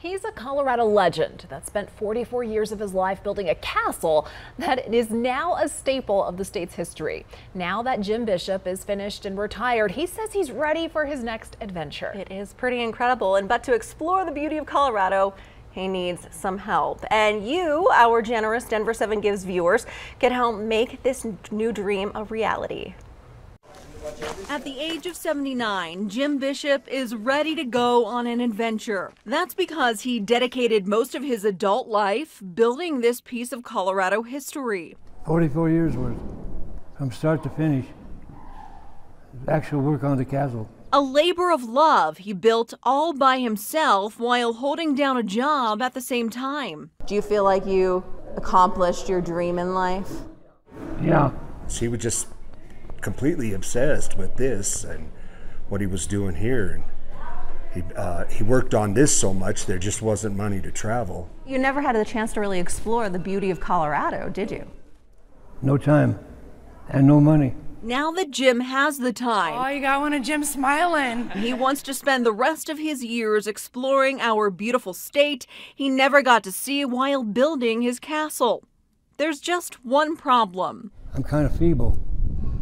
He's a Colorado legend that spent 44 years of his life building a castle that is now a staple of the state's history. Now that Jim Bishop is finished and retired, he says he's ready for his next adventure. It is pretty incredible. And but to explore the beauty of Colorado, he needs some help. And you, our generous Denver 7 Gives viewers, can help make this new dream a reality. At the age of 79, Jim Bishop is ready to go on an adventure. That's because he dedicated most of his adult life building this piece of Colorado history. 44 years worth, from start to finish. Actual work on the castle. A labor of love he built all by himself while holding down a job at the same time. Do you feel like you accomplished your dream in life? Yeah. She would just completely obsessed with this and what he was doing here. And He, uh, he worked on this so much there just wasn't money to travel. You never had the chance to really explore the beauty of Colorado, did you? No time and no money. Now that Jim has the time, oh, you got one of Jim smiling. He wants to spend the rest of his years exploring our beautiful state he never got to see while building his castle. There's just one problem. I'm kind of feeble.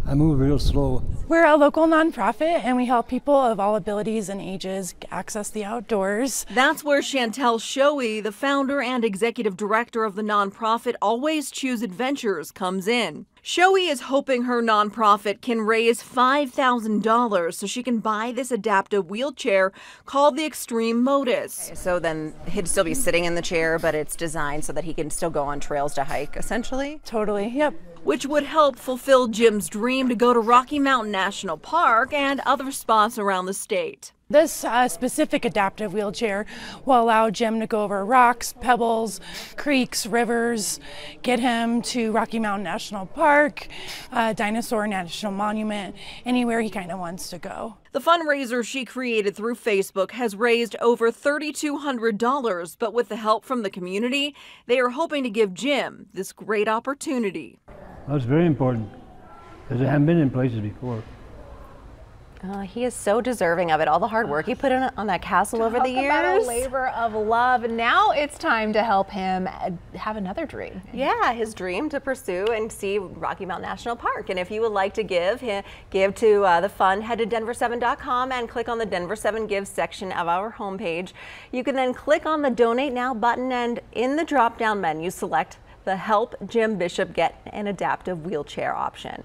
I move real slow. We're a local nonprofit and we help people of all abilities and ages access the outdoors. That's where Chantel Shoei, the founder and executive director of the nonprofit Always Choose Adventures, comes in. Shoei is hoping her nonprofit can raise $5,000 so she can buy this adaptive wheelchair called the Extreme Modus. Okay, so then he'd still be sitting in the chair, but it's designed so that he can still go on trails to hike, essentially? Totally, yep which would help fulfill Jim's dream to go to Rocky Mountain National Park and other spots around the state. This uh, specific adaptive wheelchair will allow Jim to go over rocks, pebbles, creeks, rivers, get him to Rocky Mountain National Park, uh, Dinosaur National Monument, anywhere he kind of wants to go. The fundraiser she created through Facebook has raised over $3,200, but with the help from the community, they are hoping to give Jim this great opportunity. That's very important because I haven't been in places before. Uh, he is so deserving of it. All the hard work he put in on that castle Talk over the years. About a labor of love. Now it's time to help him have another dream. Yeah, his dream to pursue and see Rocky Mountain National Park. And if you would like to give, give to uh, the fund, head to denver7.com and click on the Denver 7 Give section of our homepage. You can then click on the Donate Now button and in the drop-down menu, select the Help Jim Bishop Get an Adaptive Wheelchair option.